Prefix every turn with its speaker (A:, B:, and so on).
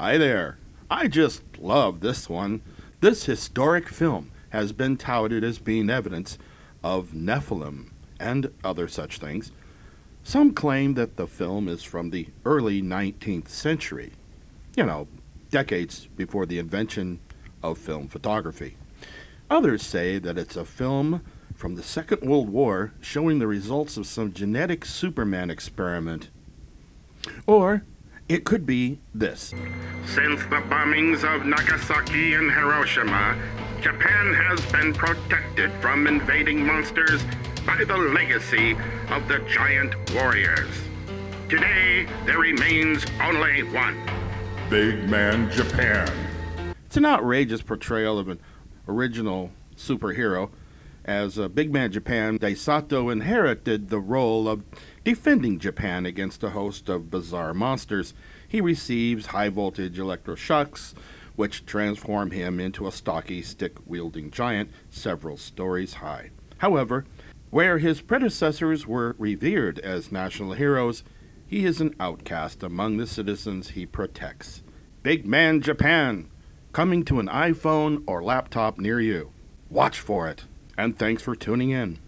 A: Hi there. I just love this one. This historic film has been touted as being evidence of Nephilim and other such things. Some claim that the film is from the early 19th century, you know, decades before the invention of film photography. Others say that it's a film from the Second World War showing the results of some genetic Superman experiment. Or it could be this.
B: Since the bombings of Nagasaki and Hiroshima, Japan has been protected from invading monsters by the legacy of the giant warriors. Today, there remains only one.
C: Big Man Japan.
A: It's an outrageous portrayal of an original superhero. As uh, Big Man Japan, Daisato inherited the role of defending Japan against a host of bizarre monsters. He receives high voltage electroshocks, which transform him into a stocky, stick wielding giant several stories high. However, where his predecessors were revered as national heroes, he is an outcast among the citizens he protects. Big Man Japan, coming to an iPhone or laptop near you. Watch for it, and thanks for tuning in.